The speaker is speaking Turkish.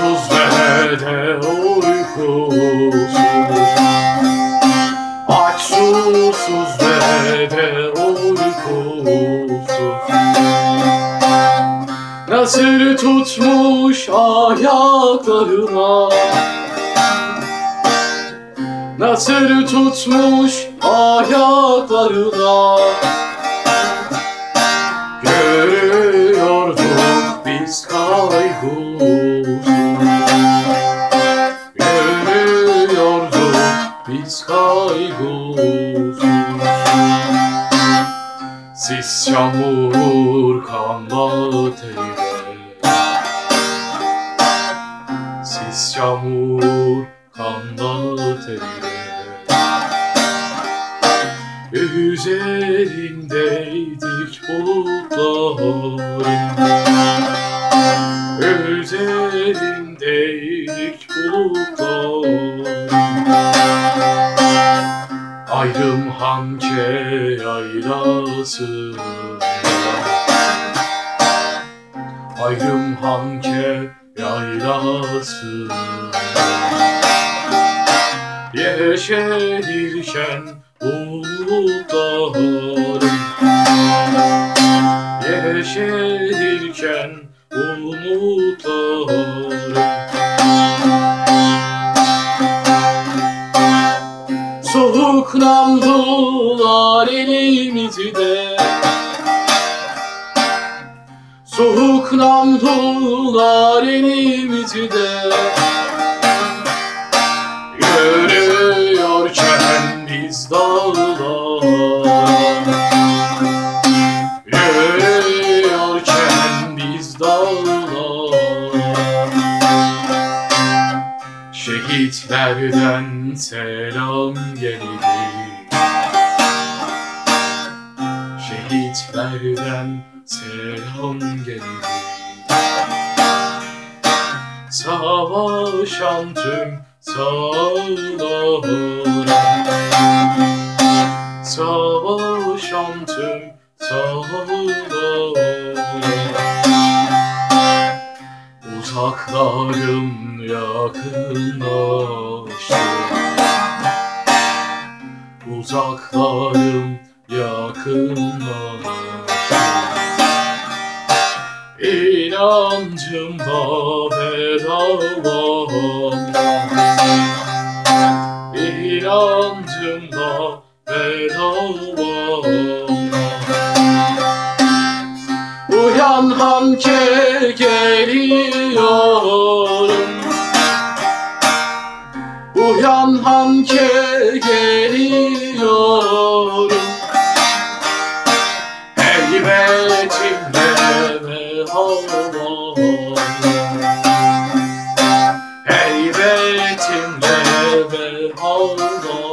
Susuz ve de uykusuz. Aç susuz ve de uykusuz. Nasır tutmuş ayaklarına? Nasır tutmuş ayaklarına biz kaygusuz Sis yağmur kanla teyze Sis yağmur kanla teyze Üzerindeydik bulutların. Üzerindeydik bulutların Ayrım hanke yaylası. Ayrım hanke yaylası. Yeşerirken umutlarım Yeşerirken umutlarım Soğuk namlular elimizde. Soğuk namlular elimizde. Yürüyorken biz dağlar Şehitlerden selam gelir Şehitlerden selam gelir Savaşan tüm sağlara Savaşan tüm sağlara Uzaklarım yakınlaştı Uzaklarım yakınlaştı İnancım da bedava İnancım da bedava Uyan hanke geliyorum Uyan hanke geliyorum. Heybetimle havalarım Heybetimle havalarım